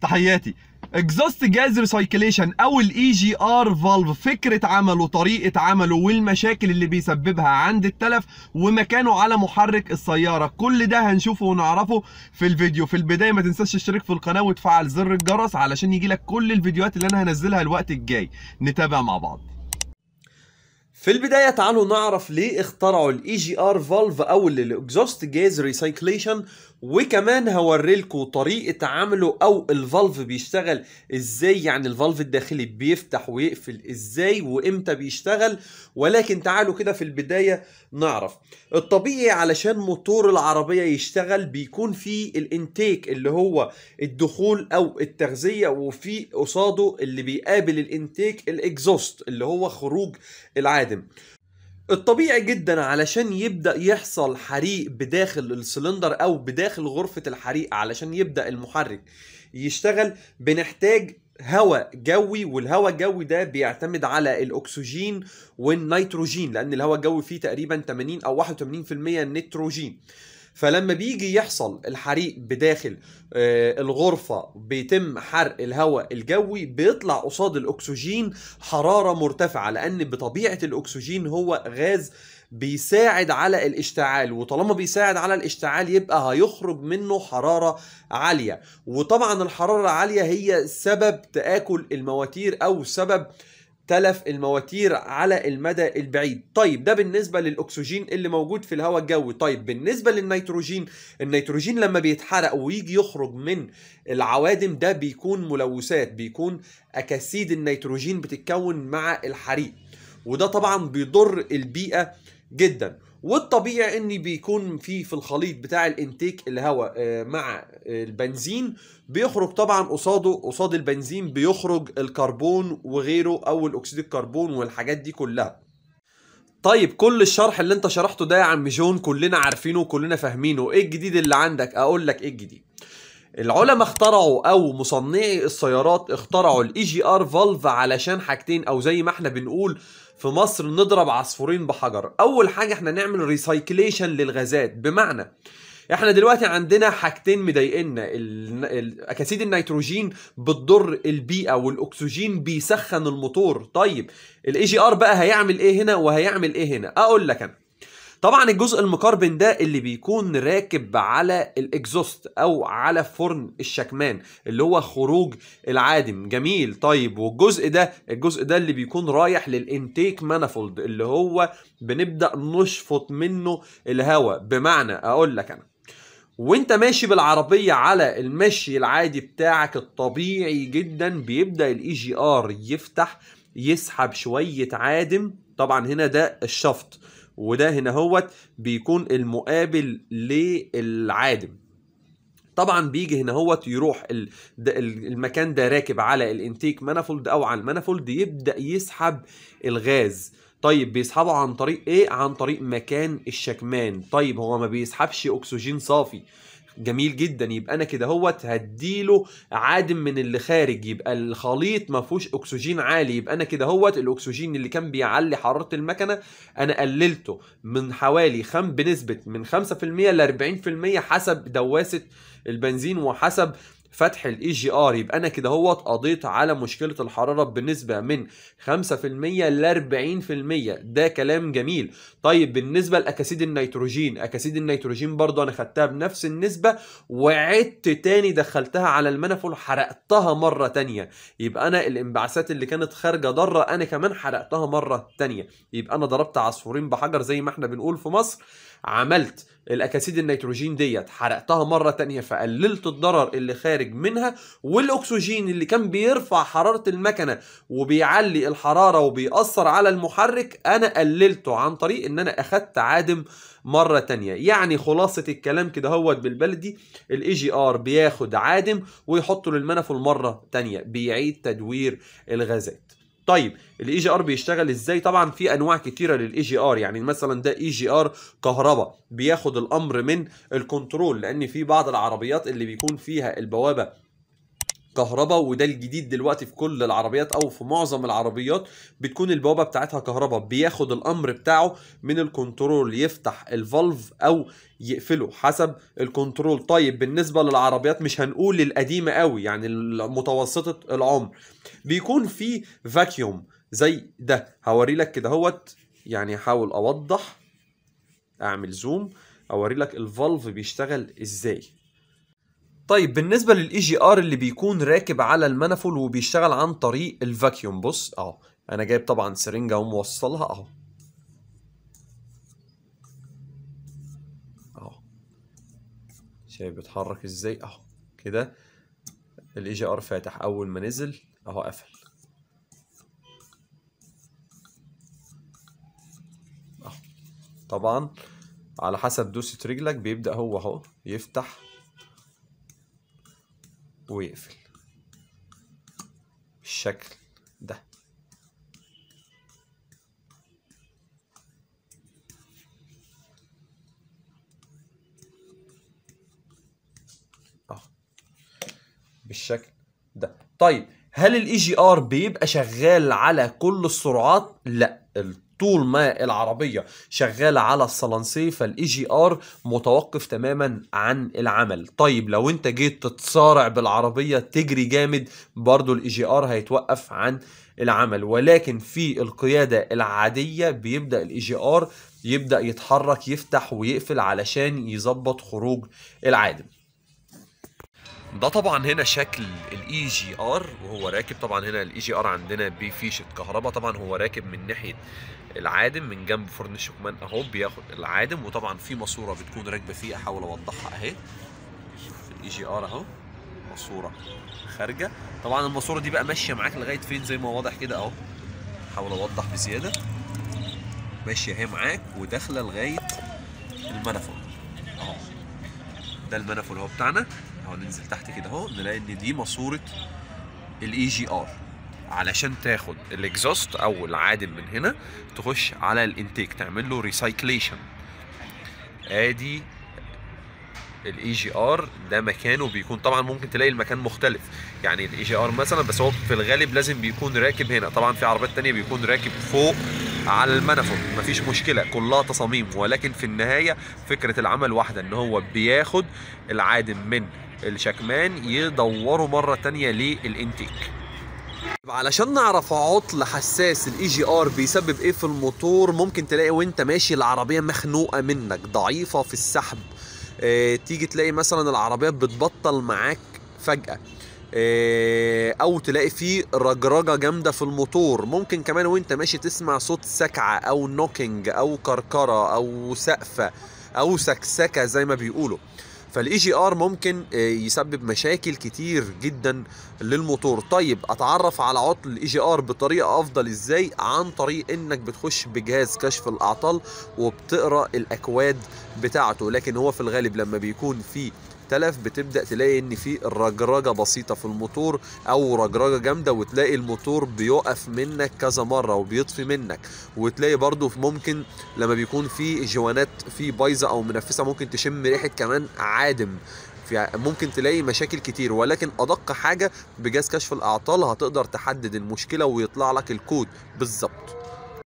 تحياتي. exhaust gas recirculation أو ال EGR valve فكرة عمله طريقة عمله والمشاكل اللي بيسببها عند التلف ومكانه على محرك السيارة. كل ده هنشوفه ونعرفه في الفيديو. في البداية ما تنساش تشترك في القناة وتفعل زر الجرس علشان يجيلك كل الفيديوهات اللي أنا هنزلها الوقت الجاي. نتابع مع بعض. في البداية تعالوا نعرف ليه اخترعوا ال EGR valve أو ال exhaust gas recirculation وكمان هوريلكوا طريقة عمله أو ال valve بيشتغل إزاي. يعني ال valve الداخلي بيفتح ويقفل إزاي وإمتى بيشتغل. ولكن تعالوا كده في البداية نعرف. الطبيعي علشان موتور العربية يشتغل بيكون فيه ال intake اللي هو الدخول أو التغذية وفي قصاده اللي بيقابل ال intake ال exhaust اللي هو خروج العادم الطبيعي جدا علشان يبدأ يحصل حريق بداخل السلندر أو بداخل غرفة الحريق علشان يبدأ المحرك يشتغل بنحتاج هواء جوي والهواء الجوي ده بيعتمد على الأكسجين والنيتروجين لأن الهواء الجوي فيه تقريبا 80 أو 81% نيتروجين. فلما بيجي يحصل الحريق بداخل آه، الغرفة بيتم حرق الهواء الجوي بيطلع قصاد الأكسجين حرارة مرتفعة لأن بطبيعة الأكسجين هو غاز بيساعد على الاشتعال وطالما بيساعد على الاشتعال يبقى هيخرج منه حرارة عالية. وطبعا الحرارة العالية هي سبب تآكل المواتير أو سبب تلف المواتير على المدى البعيد. طيب ده بالنسبة للأكسجين اللي موجود في الهواء الجوي. طيب بالنسبة للنيتروجين النيتروجين لما بيتحرق ويجي يخرج من العوادم ده بيكون ملوثات بيكون أكاسيد النيتروجين بتتكون مع الحريق. وده طبعا بيضر البيئة جدا. والطبيعي ان بيكون في في الخليط بتاع ال intake الهواء آه، مع البنزين بيخرج طبعا قصاده قصاد البنزين بيخرج الكربون وغيره أو الأكسيد الكربون والحاجات دي كلها. طيب كل الشرح اللي أنت شرحته ده يا عم جون كلنا عارفينه وكلنا فاهمينه. إيه الجديد اللي عندك؟ أقول لك إيه الجديد. العلماء اخترعوا أو مصنعي السيارات اخترعوا ال EGR valve علشان حاجتين أو زي ما إحنا بنقول في مصر نضرب عصفورين بحجر. أول حاجة إحنا نعمل recirculation للغازات. بمعنى إحنا دلوقتي عندنا حاجتين مضايقنا. أكاسيد النيتروجين بتضر البيئة والأكسجين بيسخن الموتور. طيب ال EGR بقى هيعمل إيه هنا وهيعمل إيه هنا؟ أقول لك أنا. طبعا الجزء المكربن ده اللي بيكون راكب على ال exhaust أو على فرن الشكمان اللي هو خروج العادم. جميل. طيب والجزء ده الجزء ده اللي بيكون رايح لل intake manifold اللي هو بنبدأ نشفط منه الهواء. بمعنى أقول لك أنا وأنت ماشي بالعربية على المشي العادي بتاعك الطبيعي جدا بيبدأ ال EGR يفتح يسحب شوية عادم. طبعا هنا ده الشفط. وده هنا هوت بيكون المقابل للعادم. طبعا بيجي هنا هوت يروح المكان ده راكب على ال intake manifold أو على ال manifold يبدأ يسحب الغاز. طيب بيسحبه عن طريق إيه؟ عن طريق مكان الشكمان. طيب هو ما بيسحبش أكسجين صافي. جميل جدا. يبقى أنا كده هوت هديله عادم من اللي خارج. يبقى الخليط ما فيهوش أكسجين عالي. يبقى أنا كده هوت الأكسجين اللي كان بيعلي حرارة المكنة أنا قللته من حوالي خم بنسبة من 5% ل 40% حسب دواسة البنزين وحسب فتح ال EGR يبقى أنا كده هوت قضيت على مشكلة الحرارة بنسبة من 5% ل 40% ده كلام جميل. طيب بالنسبة لأكاسيد النيتروجين أكاسيد النيتروجين برضه أنا خدتها بنفس النسبة وعدت تاني دخلتها على ال manifold حرقتها مرة تانية. يبقى أنا الانبعاثات اللي كانت خارجة ضارة أنا كمان حرقتها مرة تانية. يبقى أنا ضربت عصفورين بحجر زي ما إحنا بنقول في مصر. عملت الأكاسيد النيتروجين ديت حرقتها مرة تانية فقللت الضرر اللي خارج منها والأكسجين اللي كان بيرفع حرارة المكنة وبيعلي الحرارة وبيأثر على المحرك أنا قللته عن طريق إن أنا أخدت عادم مرة تانية. يعني خلاصة الكلام كده هوت بالبلدي ال EGR بياخد عادم ويحطه لل manifold مره تانية بيعيد تدوير الغازات. طيب ال EGR بيشتغل إزاي؟ طبعا في أنواع كتيرة لل EGR يعني مثلا ده EGR كهرباء بياخد الأمر من ال control لأن في بعض العربيات اللي بيكون فيها البوابة كهرباء وده الجديد دلوقتي في كل العربيات أو في معظم العربيات بتكون البوابة بتاعتها كهرباء بياخد الأمر بتاعه من ال control يفتح ال valve أو يقفله حسب ال control. طيب بالنسبة للعربيات مش هنقول القديمة قوي يعني متوسطه العمر. بيكون في vacuum زي ده. هوري لك كده هوت يعني هحاول أوضح أعمل zoom اوري لك ال valve بيشتغل إزاي. طيب بالنسبة لل EGR اللي بيكون راكب على ال manifold وبيشتغل عن طريق ال vacuum بص أهو أنا جايب طبعا سرنجة وموصلها أهو. أهو. شايف بيتحرك إزاي؟ أهو كده ال EGR فاتح. أول ما نزل أهو قفل. أهو. طبعا على حسب دوسة رجلك بيبدأ هو أهو يفتح. ويقفل. بالشكل ده. آه بالشكل ده. طيب هل ال EGR بيبقى شغال على كل السرعات؟ لا طول ما العربية شغالة على الصلانسيه فال EGR متوقف تماما عن العمل. طيب لو انت جيت تتسارع بالعربية تجري جامد برضو ال EGR هيتوقف عن العمل. ولكن في القيادة العادية بيبدأ ال EGR يبدأ يتحرك يفتح ويقفل علشان يظبط خروج العادم. ده طبعا هنا شكل ال EGR وهو راكب طبعا هنا ال EGR عندنا بفيشه كهرباء. طبعا هو راكب من ناحية العادم من جنب فرن الشكمان أهو بياخد العادم. وطبعا في ماسورة بتكون راكبة فيه أحاول أوضحها أهي. في ال EGR أهو ماسورة خارجة. طبعا الماسورة دي بقى ماشية معاك لغاية فين؟ زي ما واضح كده أهو. أحاول أوضح بزيادة. ماشية أهي معاك وداخلة لغاية ال manifold أهو ده ال manifold اهو بتاعنا. اهو ننزل تحت كده اهو نلاقي إن دي ماسورة ال EGR علشان تاخد ال exhaust أو العادم من هنا تخش على ال intake تعمل له recirculation آدي ال EGR ده مكانه بيكون طبعا ممكن تلاقي المكان مختلف. يعني ال EGR مثلا بس هو في الغالب لازم بيكون راكب هنا. طبعا في عربيات تانية بيكون راكب فوق على ال manifold مفيش مشكلة كلها تصاميم. ولكن في النهاية فكرة العمل واحدة إن هو بياخد العادم من الشكمان يدوره مرة تانية لل intake. علشان نعرف عطل حساس ال EGR بيسبب إيه في الموتور ممكن تلاقي وإنت ماشي العربية مخنوقة منك ضعيفة في السحب. آه تيجي تلاقي مثلا العربية بتبطل معاك فجأة. آه أو تلاقي فيه رجرجة جامدة في الموتور. ممكن كمان وإنت ماشي تسمع صوت سكعه أو knocking أو كركرة أو سقفة أو سكسكة زي ما بيقولوا. فال EGR ممكن يسبب مشاكل كتير جدا للموتور. طيب أتعرف على عطل ال EGR بطريقة أفضل إزاي؟ عن طريق إنك بتخش بجهاز كشف الأعطال وبتقرأ الأكواد بتاعته. لكن هو في الغالب لما بيكون في تلف بتبدأ تلاقي إن في رجرجة بسيطة في الموتور أو رجرجة جامدة وتلاقي الموتور بيقف منك كذا مرة وبيطفي منك. وتلاقي برضو ممكن لما بيكون في جوانات في بايظة أو منفسة ممكن تشم ريحة كمان عادم. ممكن تلاقي مشاكل كتير. ولكن أدق حاجة بجهاز كشف الأعطال هتقدر تحدد المشكلة ويطلع لك الكود. بالظبط.